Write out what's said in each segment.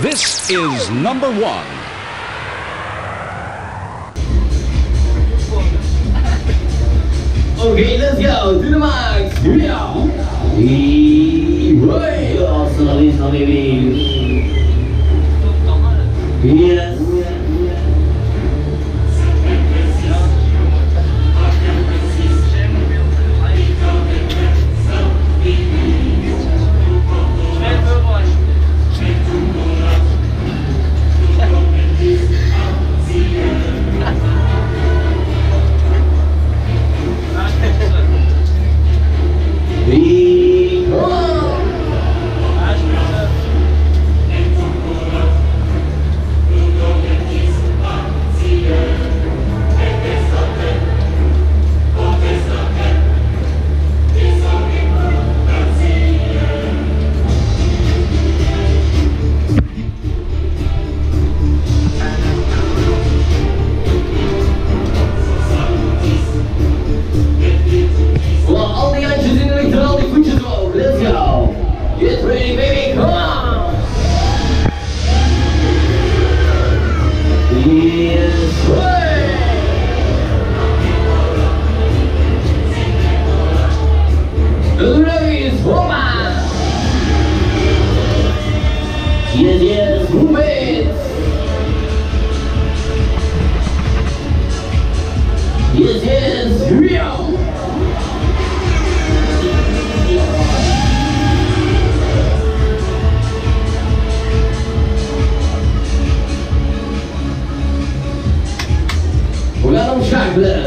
This is number one. Okay, let's go to the max. Here we vista, baby. Yes.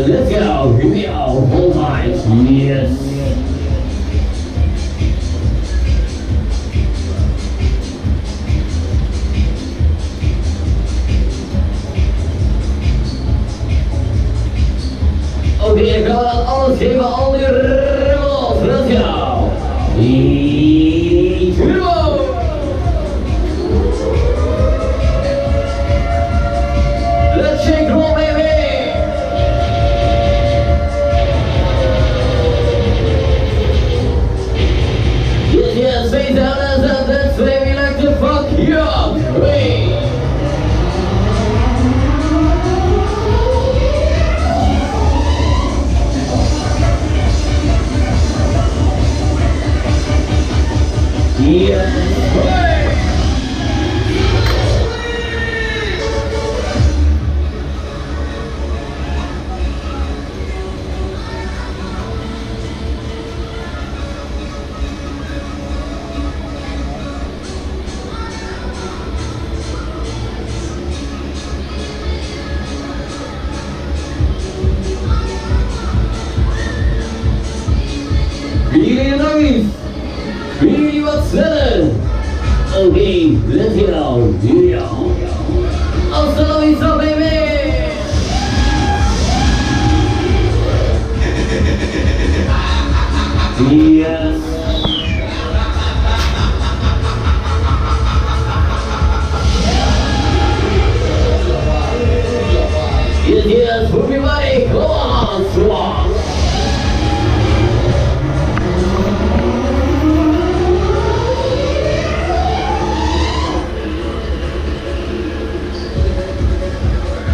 Let's go. Go. Hold tight. Yes. Paulo Ramos, Brasil. E... Silva! Hey. Jullie jullie wat sneller? Oké, let's go. We go.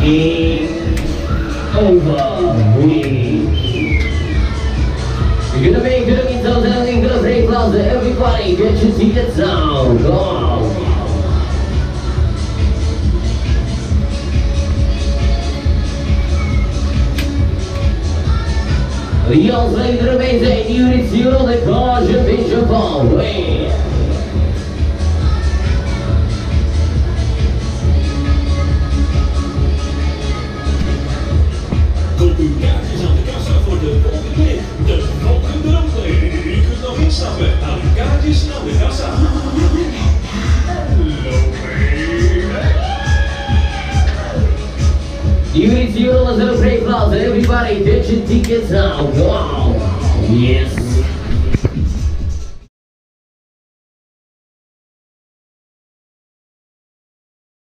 Game over. You're gonna make it in those and gonna break plaza. Everybody get your tickets down. Go on. Io sei tremese in direzione cose di Giappone. Koop You don't listen to Play everybody, everybody your tickets now. Wow. Yes.